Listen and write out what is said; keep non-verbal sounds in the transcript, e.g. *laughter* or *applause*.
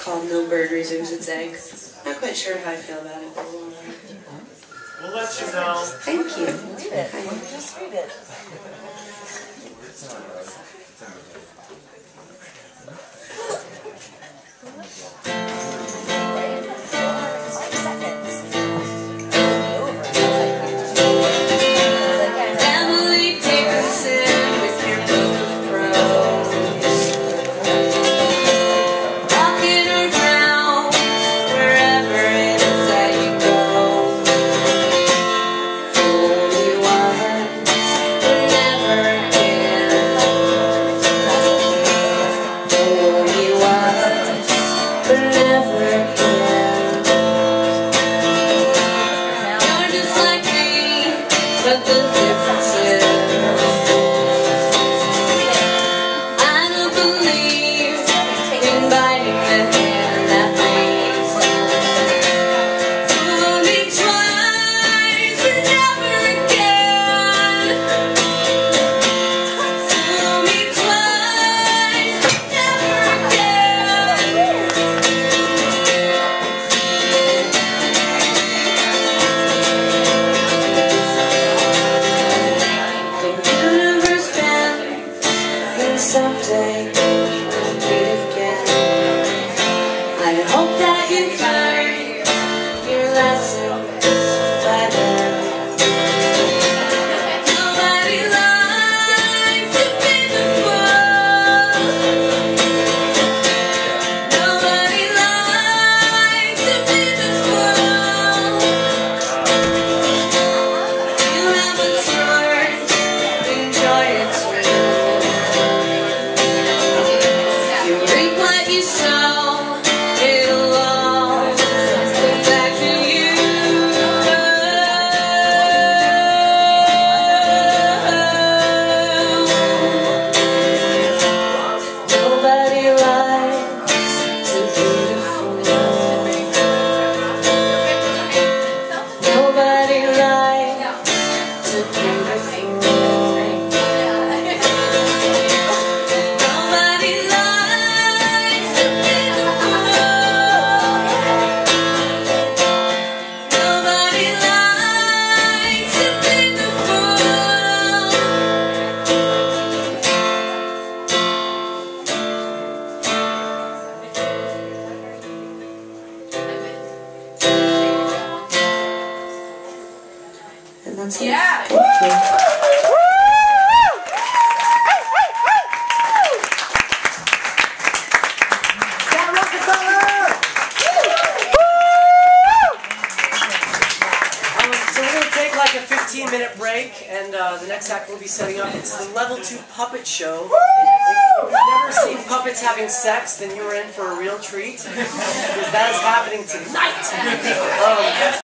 called No Bird Resumes Its Egg. Not quite sure how I feel about it. Uh, we'll let you know. Thank you. Read it. Just read it. take that's yeah. It. Thank you. minute break, and uh, the next act we'll be setting up It's the Level 2 Puppet Show. If you've never seen puppets having sex, then you are in for a real treat, because that is happening tonight. *laughs* Um,